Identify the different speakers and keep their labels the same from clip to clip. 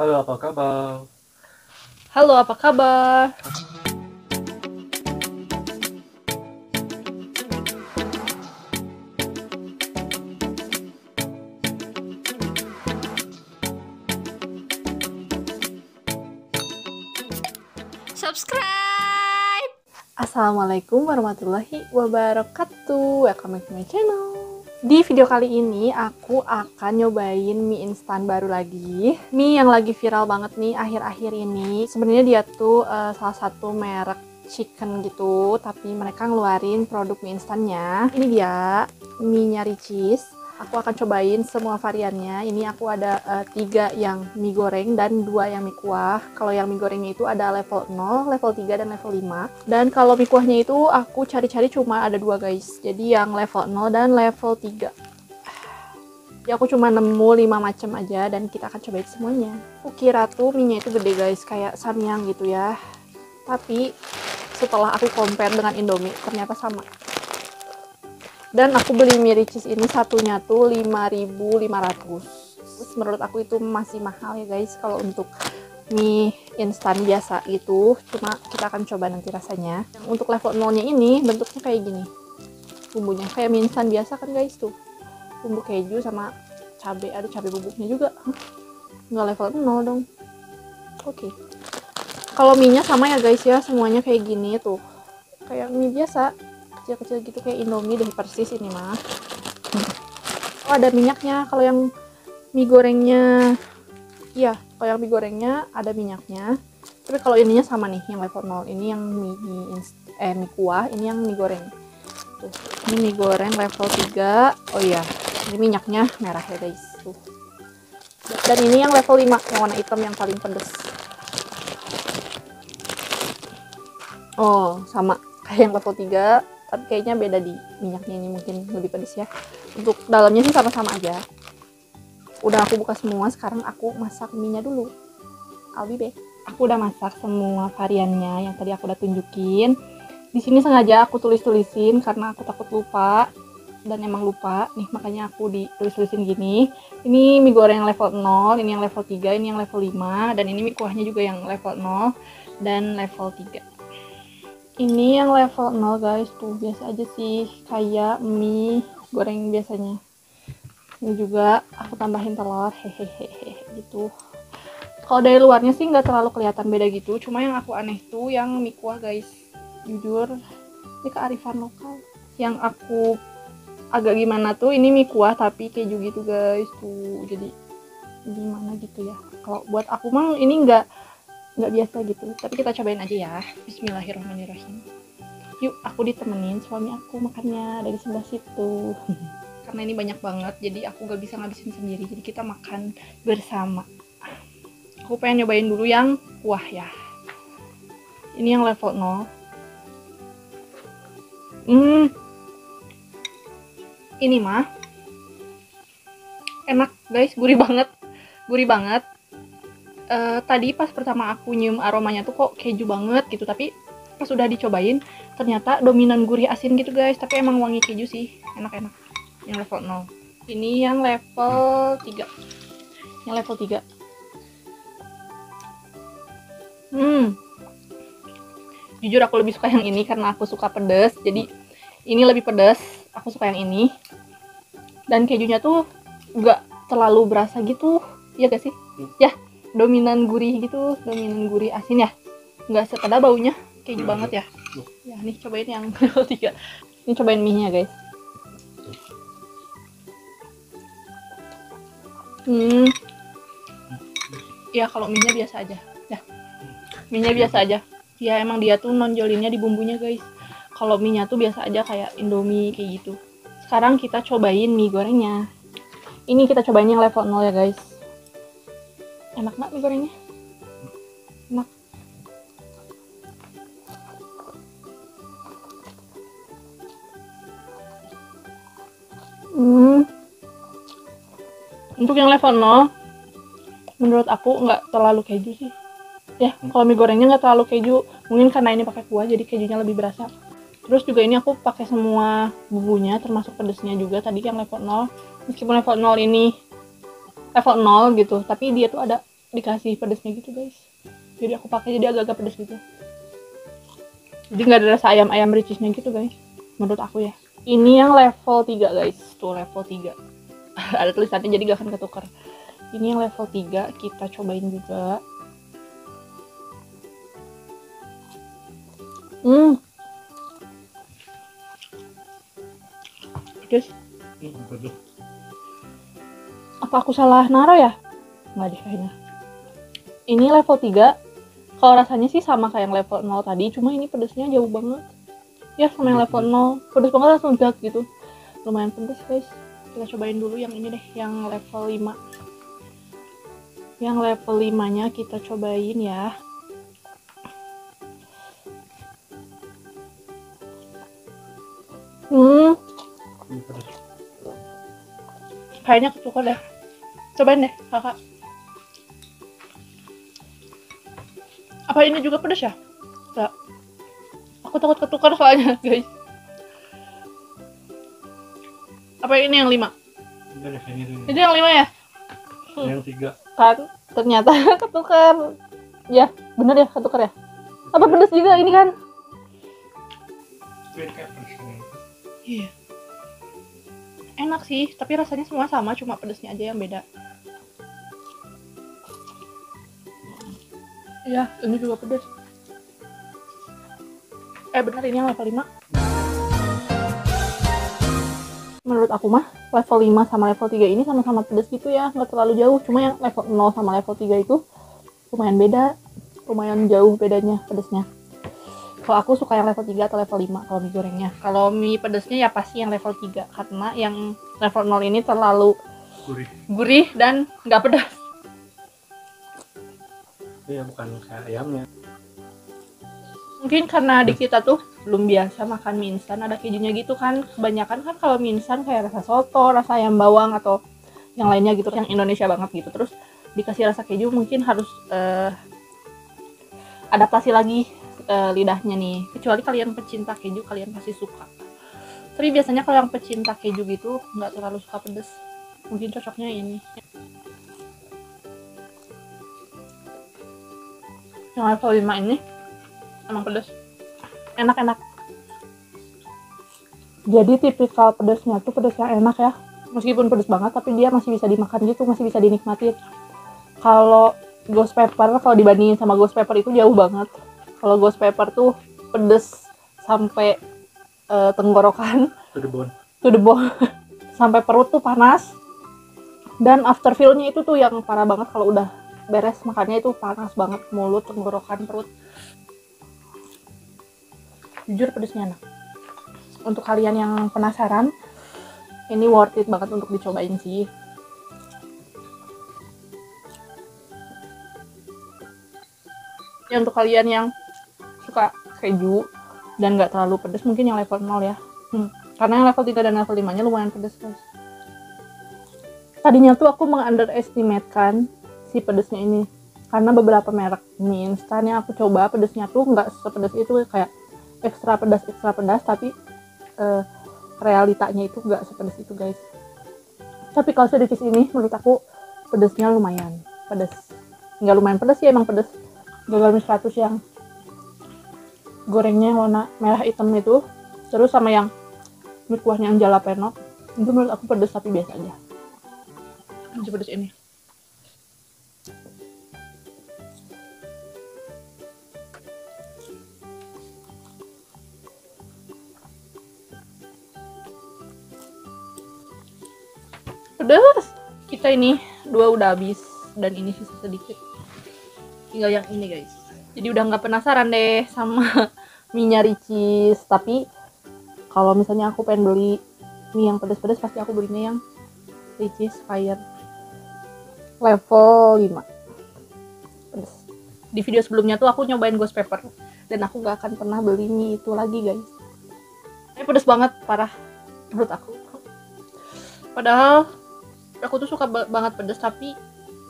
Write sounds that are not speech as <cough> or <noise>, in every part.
Speaker 1: Halo, apa kabar?
Speaker 2: Halo, apa kabar?
Speaker 3: subscribe.
Speaker 2: Assalamualaikum warahmatullahi wabarakatuh. Welcome back to my channel. Di video kali ini aku akan nyobain mie instan baru lagi. Mie yang lagi viral banget nih akhir-akhir ini. Sebenarnya dia tuh uh, salah satu merek chicken gitu, tapi mereka ngeluarin produk mie instannya. Ini dia mie-nya Ricis aku akan cobain semua variannya. Ini aku ada uh, tiga yang mie goreng dan dua yang mie kuah. Kalau yang mie gorengnya itu ada level 0, level 3, dan level 5 dan kalau mie kuahnya itu aku cari-cari cuma ada dua guys. Jadi yang level 0 dan level 3 ya aku cuma nemu 5 macam aja dan kita akan cobain semuanya. Aku kira tuh mie nya itu gede guys kayak samyang gitu ya. Tapi setelah aku compare dengan indomie ternyata sama dan aku beli mie ricis ini satunya tuh 5500 menurut aku itu masih mahal ya guys kalau untuk mie instan biasa gitu cuma kita akan coba nanti rasanya. Untuk level 0 nya ini bentuknya kayak gini. Bumbunya kayak mie instan biasa kan guys tuh. Bumbu keju sama cabai ada cabai bubuknya juga. <laughs> Nggak level 0 dong. Oke. Okay. kalau mie nya sama ya guys ya. Semuanya kayak gini tuh. Kayak mie biasa kecil-kecil gitu kayak indomie deh persis ini mah. Oh ada minyaknya. Kalau yang mie gorengnya iya kalau yang mie gorengnya ada minyaknya. Tapi kalau ininya sama nih yang level 0 ini yang mie, eh mie kuah ini yang mie goreng. Tuh ini mie goreng level 3 oh iya ini minyaknya merah ya guys. Tuh. Dan ini yang level 5 yang warna hitam yang paling pedes. Oh sama <laughs> kayak yang level 3 tapi kayaknya beda di minyaknya ini mungkin lebih pedas ya. Untuk dalamnya sih sama-sama aja. Udah aku buka semua sekarang aku masak minyak dulu. I'll be aku udah masak semua variannya yang tadi aku udah tunjukin. Di sini sengaja aku tulis-tulisin karena aku takut lupa. Dan emang lupa. Nih makanya aku ditulis-tulisin gini. Ini mie goreng yang level 0 ini yang level 3 ini yang level 5 dan ini mie kuahnya juga yang level 0 dan level 3 ini yang level 0 guys. Tuh biasa aja sih. Kayak mie goreng biasanya. Ini juga aku tambahin telur. Hehehe gitu. Kalau dari luarnya sih nggak terlalu kelihatan beda gitu. Cuma yang aku aneh tuh yang mie kuah guys. Jujur ini kearifan lokal. Yang aku agak gimana tuh ini mie kuah tapi keju gitu guys. Tuh jadi gimana gitu ya. Kalau buat aku mah ini nggak nggak biasa gitu. Tapi kita cobain aja ya. Bismillahirrahmanirrahim. Yuk aku ditemenin suami aku makannya dari sebelah situ. <laughs> Karena ini banyak banget jadi aku nggak bisa ngabisin sendiri. Jadi kita makan bersama. Aku pengen nyobain dulu yang kuah ya. Ini yang level 0 hmm. Ini mah enak guys. Gurih banget. Gurih banget uh, tadi pas pertama aku nyium aromanya tuh kok keju banget gitu tapi pas udah dicobain ternyata dominan gurih asin gitu guys. Tapi emang wangi keju sih enak-enak. Yang level 0 ini yang level 3 yang level 3 hmm. Jujur aku lebih suka yang ini karena aku suka pedas jadi ini lebih pedas aku suka yang ini. Dan kejunya tuh nggak terlalu berasa gitu. Ya gak sih? Hmm. ya dominan gurih gitu dominan gurih asin ya. Nggak sekedar baunya keju hmm. banget ya. Ya nih cobain yang <laughs> level 3 ini cobain mie nya guys. Hmm. Ya kalau mie nya biasa aja. Ya. Mie nya biasa aja. Ya emang dia tuh nonjolinnya di bumbunya guys. Kalau mie nya tuh biasa aja kayak indomie kayak gitu. Sekarang kita cobain mie gorengnya. Ini kita cobain yang level 0 ya guys enak banget mie gorengnya. Enak. Hmm. Untuk yang level 0 menurut aku nggak terlalu keju sih. Ya kalau mie gorengnya nggak terlalu keju. Mungkin karena ini pakai kuah jadi kejunya lebih berasa. Terus juga ini aku pakai semua bumbunya termasuk pedesnya juga tadi yang level 0 meskipun level 0 ini level 0 gitu tapi dia tuh ada dikasih pedesnya gitu guys. Jadi aku pakai jadi agak-agak pedes gitu. Jadi nggak ada rasa ayam-ayam ricisnya gitu guys. Menurut aku ya. Ini yang level 3 guys. Tuh level 3 <laughs> ada tulisannya jadi gak akan ketukar. Ini yang level 3 kita cobain juga. Hmm. Pedes apa aku salah naro ya? Nggak deh kayaknya ini level 3 kalau rasanya sih sama kayak yang level 0 tadi cuma ini pedesnya jauh banget. Ya sama yang level 0 pedes banget langsung jak gitu. Lumayan pedes guys. Kita cobain dulu yang ini deh yang level 5 yang level 5 nya kita cobain ya. Hmm. Kayaknya ketukar deh. Cobain deh kakak apa ini juga pedes ya? Enggak aku takut ketukar soalnya <laughs> guys. Apa ini yang lima? Ini yang lima ya?
Speaker 1: Yang tiga.
Speaker 2: Kan ternyata <laughs> ketukar. Ya bener ya ketukar ya. Apa pedes juga ini kan? Iya. Enak sih tapi rasanya semua sama cuma pedesnya aja yang beda Iya, ini juga pedes. Eh benar ini yang level 5. Menurut aku mah level 5 sama level 3 ini sama-sama pedes gitu ya, nggak terlalu jauh. Cuma yang level 0 sama level 3 itu lumayan beda, lumayan jauh bedanya pedesnya. Kalau aku suka yang level 3 atau level 5 kalau mie gorengnya. Kalau mie pedesnya ya pasti yang level 3 karena yang level 0 ini terlalu
Speaker 1: gurih
Speaker 2: gurih dan nggak pedas.
Speaker 1: Iya bukan kayak ayamnya.
Speaker 2: Mungkin karena di kita tuh belum biasa makan mie instan ada kejunya gitu kan. Kebanyakan kan kalau mie instan kayak rasa soto rasa ayam bawang atau yang lainnya gitu yang Indonesia banget gitu. Terus dikasih rasa keju mungkin harus eh, adaptasi lagi eh, lidahnya nih. Kecuali kalian pecinta keju kalian pasti suka. Tapi biasanya kalau yang pecinta keju gitu nggak terlalu suka pedes. Mungkin cocoknya ini yang level 5 ini. Emang pedas enak-enak. Jadi tipikal pedasnya tuh pedas yang enak ya. Meskipun pedas banget tapi dia masih bisa dimakan gitu masih bisa dinikmatin kalau ghost pepper kalau dibandingin sama ghost pepper itu jauh banget. Kalau ghost pepper tuh pedes sampai eh, tenggorokan.
Speaker 1: To the bone.
Speaker 2: To the bone. <laughs> Sampai perut tuh panas. Dan after feel-nya itu tuh yang parah banget kalau udah beres makannya itu panas banget mulut tenggorokan perut. Jujur pedesnya enak. Untuk kalian yang penasaran ini worth it banget untuk dicobain sih. Ya untuk kalian yang suka keju dan nggak terlalu pedes mungkin yang level 0 ya. Hmm, karena yang level 3 dan level 5 nya lumayan pedes guys. Tadinya tuh aku meng-underestimate-kan si pedesnya ini. Karena beberapa merek mie instan yang aku coba pedesnya tuh nggak sepedes itu kayak ekstra pedas ekstra pedas tapi eh, realitanya itu nggak sepedes itu guys. Tapi kalau sedikit ini menurut aku pedesnya lumayan pedes. Nggak lumayan pedes sih emang pedes. Gagal mie 100 yang gorengnya warna merah hitam itu terus sama yang mie kuahnya yang jalapeno itu menurut aku pedes tapi biasa aja. Pedes ini pedas kita ini dua udah habis. Dan ini sisa sedikit. Tinggal yang ini guys. Jadi udah nggak penasaran deh sama <laughs> mie ricis. Tapi kalau misalnya aku pengen beli mie yang pedas-pedas pasti aku belinya yang ricis fire level 5 pedas di video sebelumnya tuh aku nyobain ghost pepper. Dan aku nggak akan pernah beli mie itu lagi guys. Ini pedas banget parah menurut aku. Padahal aku tuh suka ba- banget pedas tapi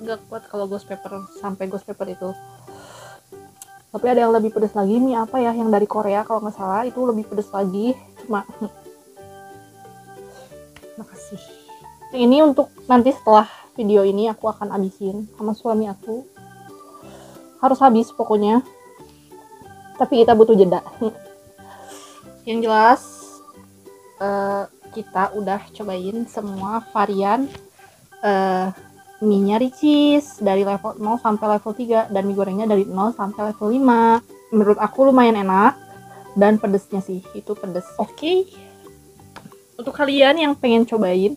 Speaker 2: nggak kuat kalau ghost pepper sampai ghost pepper itu. Tapi ada yang lebih pedas lagi mie apa ya yang dari Korea kalau nggak salah itu lebih pedas lagi. Cuma makasih. Ini untuk nanti setelah video ini aku akan abisin sama suami aku. Harus habis pokoknya. Tapi kita butuh jeda. <laughs> Yang jelas eh, kita udah cobain semua varian eh mie ricis dari level 0 sampai level 3 dan mie gorengnya dari 0 sampai level 5 menurut aku lumayan enak dan pedesnya sih itu pedes. Oke. Untuk kalian yang pengen cobain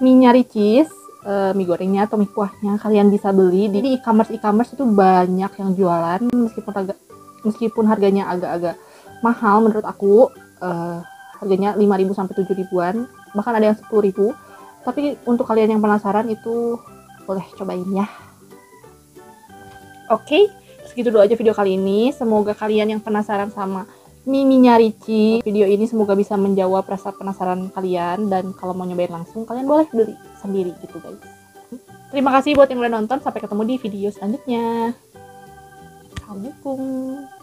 Speaker 2: mie ricis eh, mie gorengnya atau mie kuahnya kalian bisa beli di e-commerce. E-commerce itu banyak yang jualan meskipun agak meskipun harganya agak-agak mahal menurut aku. Eh, harganya 5.000 sampai 7.000-an bahkan ada yang 10.000 tapi untuk kalian yang penasaran itu boleh cobain ya. Oke segitu dulu aja video kali ini. Semoga kalian yang penasaran sama miminya Ricci video ini semoga bisa menjawab rasa penasaran kalian. Dan kalau mau nyobain langsung kalian boleh beli sendiri gitu guys. Terima kasih buat yang udah nonton. Sampai ketemu di video selanjutnya. Assalamualaikum